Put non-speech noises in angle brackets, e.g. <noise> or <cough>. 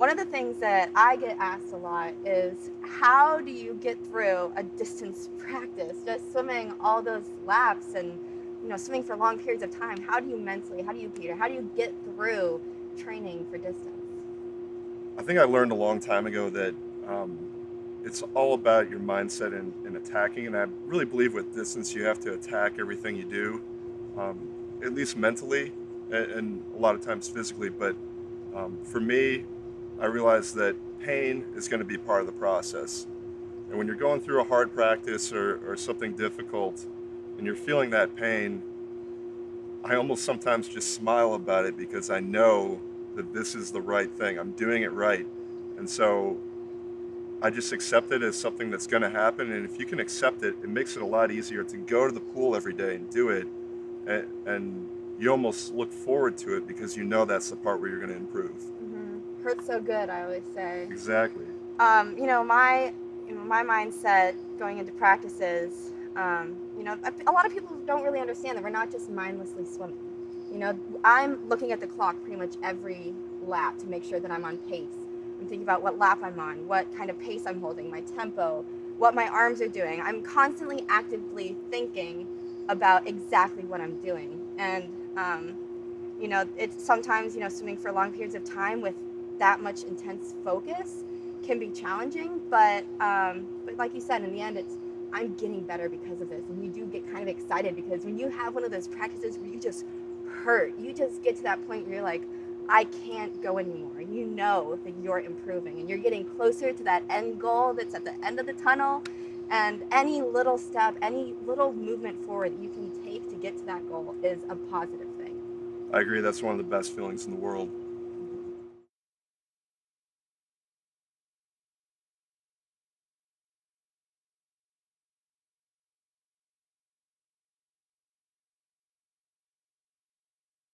One of the things that I get asked a lot is how do you get through a distance <laughs> practice, just swimming all those laps and you know swimming for long periods of time? How do you mentally, how do you, Peter, how do you get through training for distance? I think I learned a long time ago that um, it's all about your mindset and, and, attacking. And I really believe with distance, you have to attack everything you do, um, at least mentally and, and, a lot of times physically. But um, for me, I realized that pain is going to be part of the process. And when you're going through a hard practice or, or something difficult and you're feeling that pain, I almost sometimes just smile about it because I know that this is the right thing. I'm doing it right. And so I just accept it as something that's going to happen. And if you can accept it, it makes it a lot easier to go to the pool every day and do it. And, and you almost look forward to it because you know that's the part where you're going to improve. Mm-hmm. Hurts so good, I always say. Exactly. Um, you know, my you know, my mindset going into practices, um, you know, a lot of people don't really understand that we're not just mindlessly swimming you know, I'm looking at the clock pretty much every lap to make sure that I'm on pace. I'm thinking about what lap I'm on, what kind of pace I'm holding, my tempo, what my arms are doing. I'm constantly actively thinking about exactly what I'm doing. And, um, you know, it's sometimes, you know, swimming for long periods of time with that much intense focus can be challenging. But, um, but like you said, in the end, it's, I'm getting better because of this. And you do get kind of excited because when you have one of those practices where you just hurt. You just get to that point where you're like, I can't go anymore. And You know that you're improving and you're getting closer to that end goal that's at the end of the tunnel. And any little step, any little movement forward you can take to get to that goal is a positive thing. I agree. That's one of the best feelings in the world.